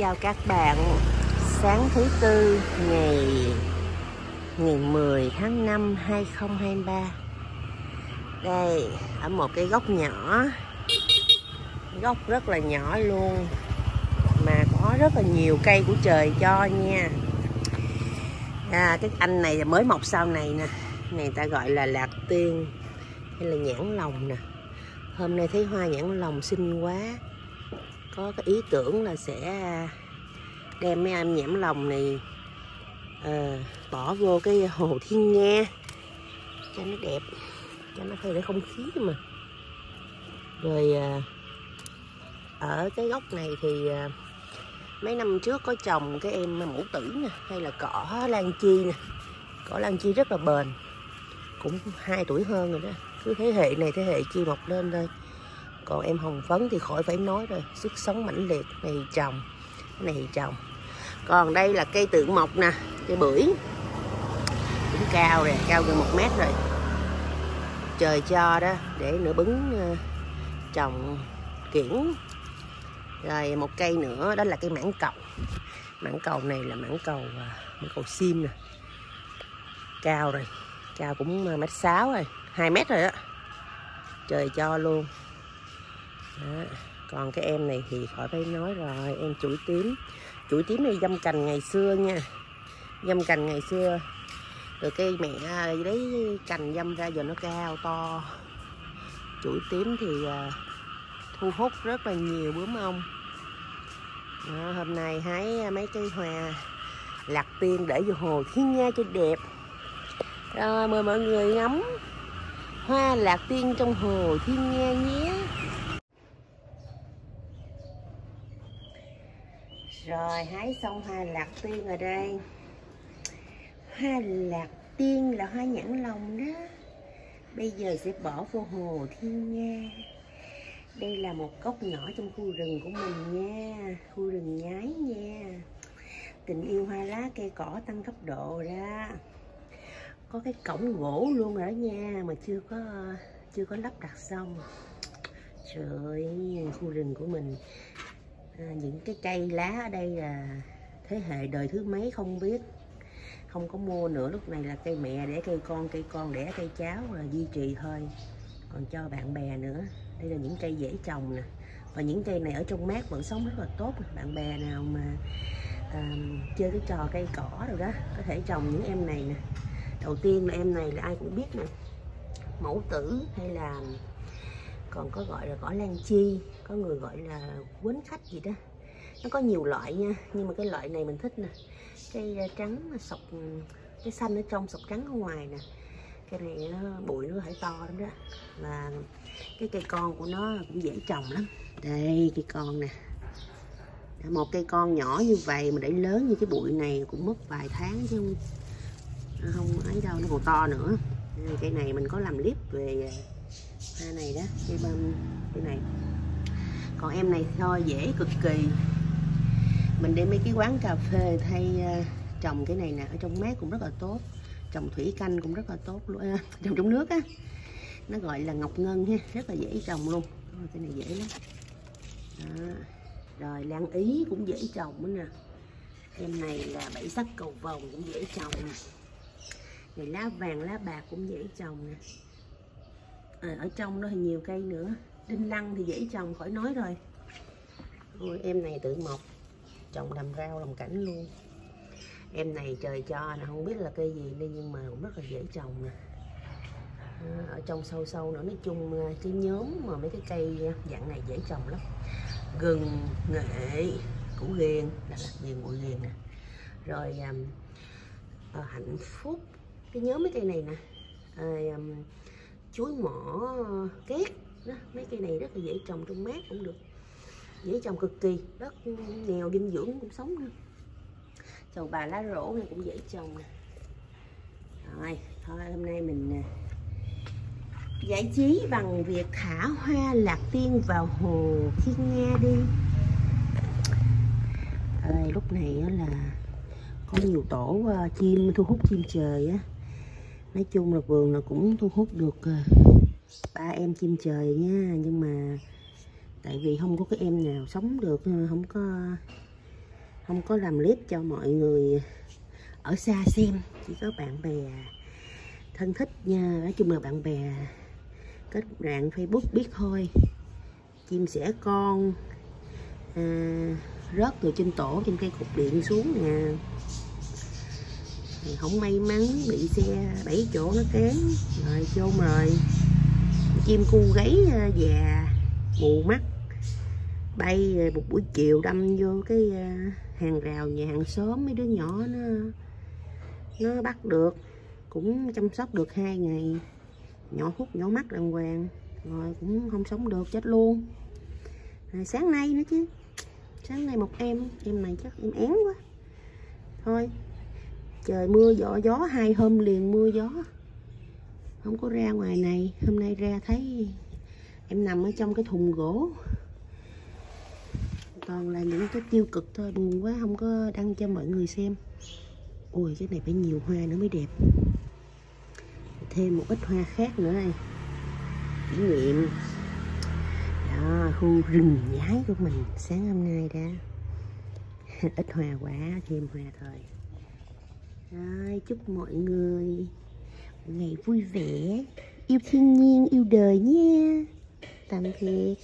chào các bạn. Sáng thứ tư ngày ngày 10 tháng 5 2023 Đây, ở một cái góc nhỏ. Góc rất là nhỏ luôn Mà có rất là nhiều cây của trời cho nha. À, Cái anh này mới mọc sau này nè. Này ta gọi là lạc tiên Hay là nhãn lồng nè. Hôm nay thấy hoa nhãn lồng xinh quá có cái ý tưởng là sẽ à, đem mấy em nhãn lồng này à, bỏ vô cái hồ thiên nga cho nó đẹp cho nó thay đổi không khí mà. Rồi à, ở cái góc này thì à, mấy năm trước có trồng cái em mũ tử nè hay là cỏ lan chi nè. Cỏ lan chi rất là bền cũng hai tuổi hơn rồi đó. Cứ thế hệ này thế hệ chi mọc lên thôi còn em hồng phấn thì khỏi phải nói rồi. Sức sống mãnh liệt, này trồng cái này trồng còn đây là cây tượng mộc nè, cây bưởi. Cũng cao rồi, cao gần một mét rồi. Trời cho đó, để nửa bứng ờ, trồng kiển. Rồi một cây nữa, đó là cây mảng cầu. Mảng cầu này là mảng cầu ờ, mảng cầu sim nè. Cao rồi, cao cũng ờ, mét sáu rồi, hai mét rồi đó trời cho luôn đó. còn cái em này thì khỏi phải nói rồi em chuỗi tím. Chuỗi tím này dâm cành ngày xưa nha dâm cành ngày xưa. Rồi cây mẹ à, lấy cành dâm ra giờ nó cao to. Chuỗi tím thì à, thu hút rất là nhiều bướm ong đó, hôm nay hái mấy cây hoa lạc tiên để vô hồ thiên nha cho đẹp. Rồi mời mọi người ngắm hoa lạc tiên trong hồ thiên nha nhé. Rồi, hái xong hoa lạc tiên ở đây. Hoa lạc tiên là hoa nhãn lồng đó. Bây giờ sẽ bỏ vô hồ thiên nha. Đây là một góc nhỏ trong khu rừng của mình nha. Khu rừng nhái nha. Tình yêu hoa lá cây cỏ tăng cấp độ ra có cái cổng gỗ luôn rồi đó nha, mà chưa có chưa có lắp đặt xong. Trời ơi, khu rừng của mình. À, những cái cây lá ở đây là thế hệ đời thứ mấy không biết. Không có mua nữa lúc này là cây mẹ để cây con cây con đẻ cây cháu là duy trì thôi. Còn cho bạn bè nữa. Đây là những cây dễ trồng nè. Và những cây này ở trong mát vẫn sống rất là tốt bạn bè nào mà à, chơi cái trò cây cỏ rồi đó có thể trồng những em này nè. Đầu tiên là em này là ai cũng biết nè. Mẫu tử hay là còn có gọi là cỏ lan chi, có người gọi là quấn khách gì đó. Nó có nhiều loại nha, nhưng mà cái loại này mình thích nè. Cây ờ, trắng sọc, cái xanh ở trong sọc trắng ở ngoài nè. Cái này nó bụi nó phải to lắm đó. Và cái cây con của nó cũng dễ trồng lắm. Đây, cây con nè. Một cây con nhỏ như vậy mà để lớn như cái bụi này cũng mất vài tháng chứ không không ấy đâu, nó còn to nữa. Cây này mình có làm clip về hoa này đó cây bơm cái này. Còn em này thôi dễ cực kỳ. Mình đem mấy cái quán cà phê thay ờ, trồng cái này nè ở trong mát cũng rất là tốt. Trồng thủy canh cũng rất là tốt luôn à, trồng trong nước á. Nó gọi là ngọc ngân ha rất là dễ trồng luôn. Thôi, cái này dễ lắm. Đó. rồi lan ý cũng dễ trồng nữa nè. Em này là bảy sắc cầu vồng cũng dễ trồng nè. Này lá vàng lá bạc cũng dễ trồng nè à, ở trong đó thì nhiều cây nữa. Đinh lăng thì dễ trồng khỏi nói rồi. Ôi, em này tự mọc trồng đầm rau làm cảnh luôn. Em này trời cho là không biết là cây gì nên nhưng mà cũng rất là dễ trồng nè. À, ở trong sâu sâu nữa nói chung ờ, cái nhóm mà mấy cái cây dạng này dễ trồng lắm. Gừng nghệ củ ghiền là ghiền bụi ghiền nè. Rồi à, hạnh phúc cái nhóm mấy cây này nè. À, chuối mỏ két. Đó, mấy cây này rất là dễ trồng trong mát cũng được. Dễ trồng cực kỳ. Đất nghèo dinh dưỡng cũng sống nữa. Chầu bà lá rổ này cũng dễ trồng nè. Rồi thôi hôm nay mình à, giải trí bằng việc thả hoa lạc tiên vào hồ thiên nga đi. À, lúc này là có nhiều tổ à, chim thu hút chim trời á nói chung là vườn là cũng thu hút được à, ba em chim trời nha. Nhưng mà tại vì không có cái em nào sống được à, không có không có làm clip cho mọi người ở xa xem. Chỉ có bạn bè thân thích nha. Nói chung là bạn bè kết bạn facebook biết thôi. Chim sẻ con à, rớt từ trên tổ trên cây cục điện xuống nè thì không may mắn bị xe bảy chỗ nó kén, rồi chôn rồi chim cu gáy à, già mù mắt. Bay một buổi chiều đâm vô cái à, hàng rào nhà hàng xóm mấy đứa nhỏ nó nó bắt được. Cũng chăm sóc được hai ngày. Nhỏ hút nhỏ mắt đàng hoàng. Rồi cũng không sống được chết luôn. Rồi sáng nay nữa chứ. Sáng nay một em em này chắc em én quá. Thôi trời mưa, gió gió hai hôm liền mưa, gió. Không có ra ngoài này. Hôm nay ra thấy em nằm ở trong cái thùng gỗ. Toàn là những cái tiêu cực thôi, buồn quá, không có đăng cho mọi người xem. Ui cái này phải nhiều hoa nữa mới đẹp. Thêm một ít hoa khác nữa này. Kỷ niệm. Đó, khu rừng nhái của mình sáng hôm nay đã. Ít hoa quá, thêm hoa thôi. Rồi, chúc mọi người một ngày vui vẻ, yêu thiên nhiên, yêu đời nha. Tạm biệt.